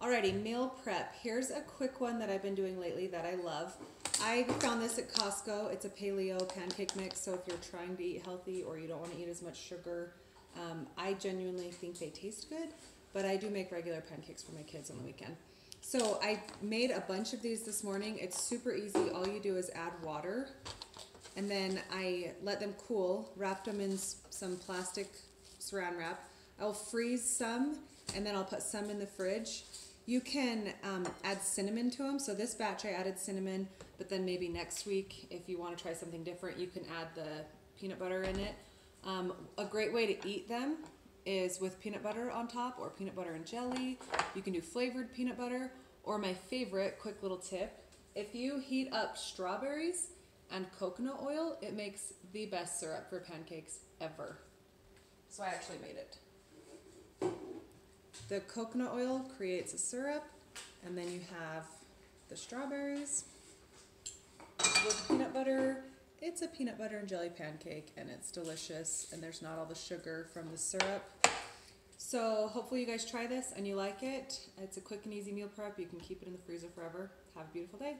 Alrighty, meal prep. Here's a quick one that I've been doing lately that I love. I found this at Costco. It's a paleo pancake mix, so if you're trying to eat healthy or you don't want to eat as much sugar, um, I genuinely think they taste good, but I do make regular pancakes for my kids on the weekend. So I made a bunch of these this morning. It's super easy. All you do is add water, and then I let them cool, wrapped them in some plastic saran wrap. I'll freeze some, and then I'll put some in the fridge. You can um, add cinnamon to them. So this batch I added cinnamon, but then maybe next week, if you want to try something different, you can add the peanut butter in it. Um, a great way to eat them is with peanut butter on top or peanut butter and jelly. You can do flavored peanut butter, or my favorite quick little tip if you heat up strawberries and coconut oil, it makes the best syrup for pancakes ever. So I actually made it. The coconut oil creates a syrup, and then you have the strawberries with peanut butter. It's a peanut butter and jelly pancake, and it's delicious, and there's not all the sugar from the syrup. So hopefully you guys try this and you like it. It's a quick and easy meal prep. You can keep it in the freezer forever. Have a beautiful day.